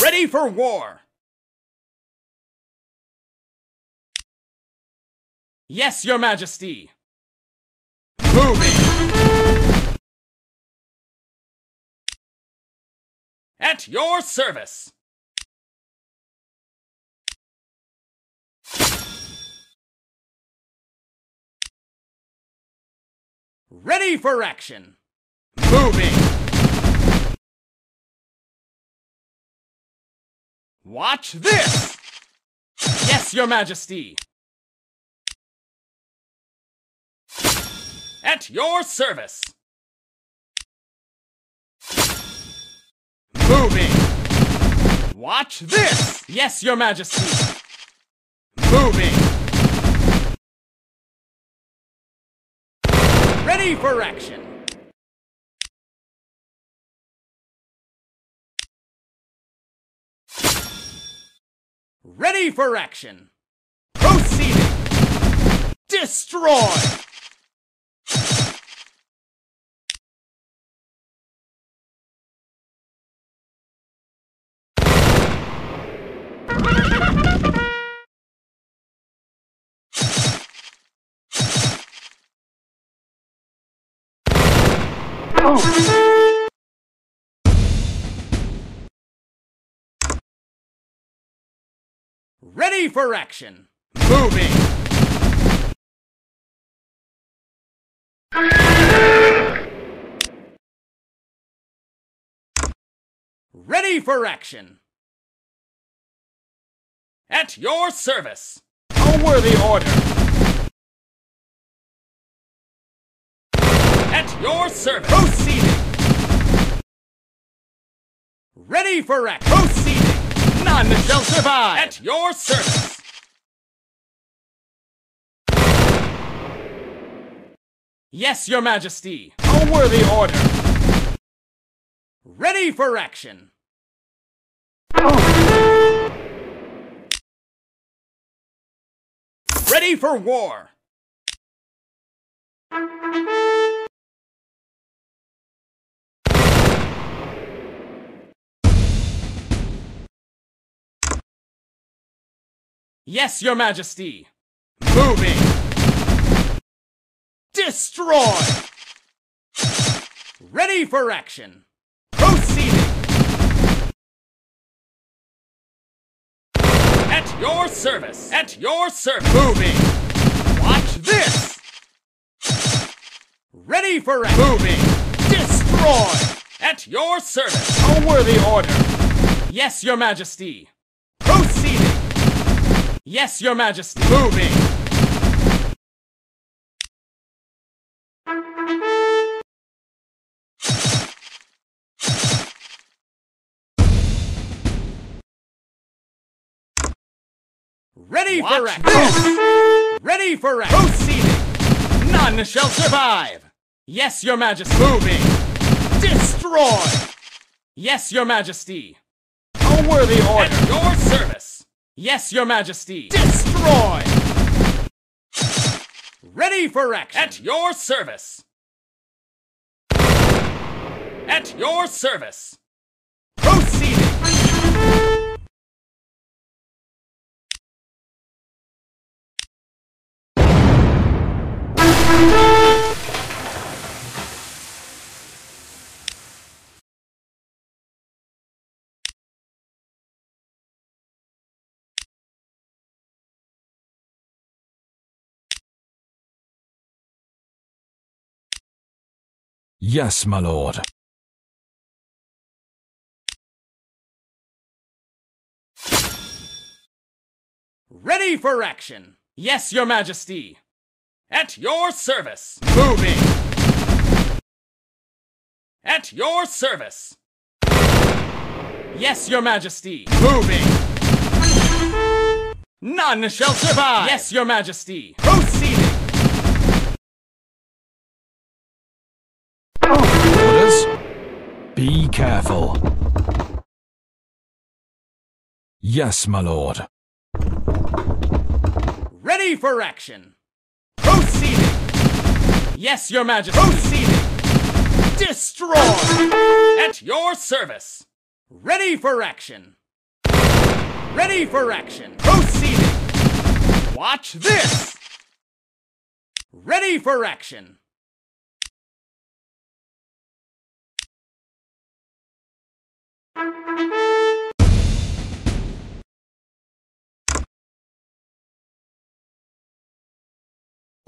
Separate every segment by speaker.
Speaker 1: Ready for war! Yes, your majesty! Moving! At your service! Ready for action! Moving! Watch this! Yes, your majesty! At your service! Moving! Watch this! Yes, your majesty! Moving! Ready for action! For action! Proceeding! Destroy! Oh. Ready for action! Moving! Ready for action! At your service! A worthy order! At your service! Proceeding! Ready for action! Proceeding! None shall survive! At your service! Yes, your majesty! A worthy order! Ready for action! Ready for war! Yes, your majesty! Moving! Destroy! Ready for action! Proceeding! At your service! At your service! Moving! Watch this! Ready for action! Moving! Destroy! At your service! A worthy order! Yes, your majesty! Yes, your majesty! Moving! Ready for
Speaker 2: Watch
Speaker 1: action! Ready for action! Proceeding! None shall survive! Yes, your majesty! Moving! Destroy! Yes, your majesty! A worthy order! At your service! Yes, your majesty! Destroy! Ready for action! At your service! At your service!
Speaker 3: Yes, my lord.
Speaker 1: Ready for action! Yes, your majesty! At your service! Moving! At your service! Yes, your majesty! Moving! None shall survive! Yes, your majesty!
Speaker 3: Be careful. Yes, my lord.
Speaker 1: Ready for action! Proceeding! Yes, your majesty! Proceeding! Destroy! At your service! Ready for action! Ready for action. Proceeding. Watch this. Ready for action.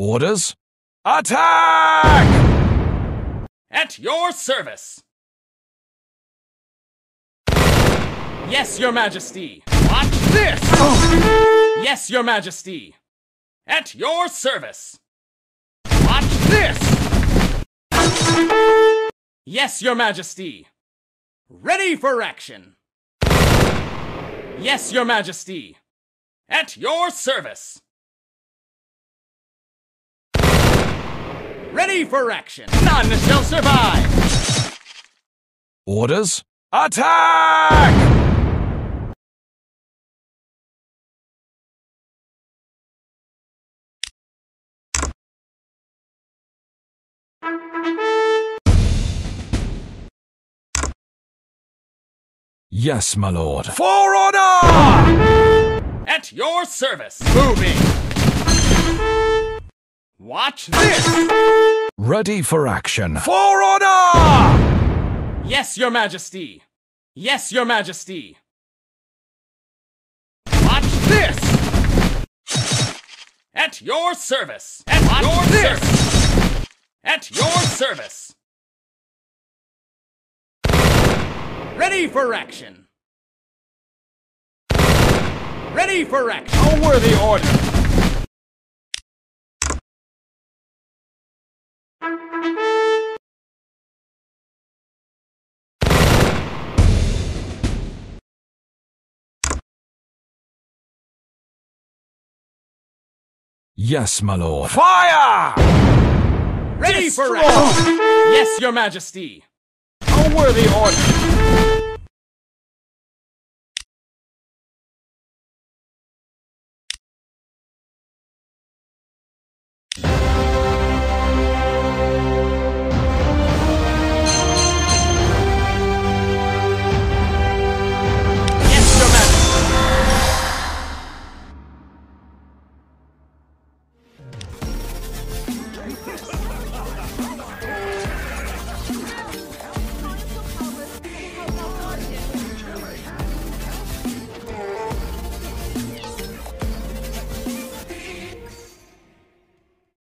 Speaker 3: Orders? Attack!
Speaker 1: At your service. Yes, your majesty. Watch this. Yes, your majesty. At your service. Watch this. Yes, your majesty. Ready for action. Yes, your majesty. At your service. Ready for action. None shall survive.
Speaker 3: Orders? Attack! Yes, my lord. For order!
Speaker 1: At your service. Moving. Watch this.
Speaker 3: Ready for action. For order!
Speaker 1: Yes, your majesty. Yes, your majesty. Watch this. At your service. At Watch your this. service. At your service. Ready for action. Ready for action. A worthy order.
Speaker 3: Yes, my lord. Fire!
Speaker 1: Ready for action. Yes, your majesty. A worthy order.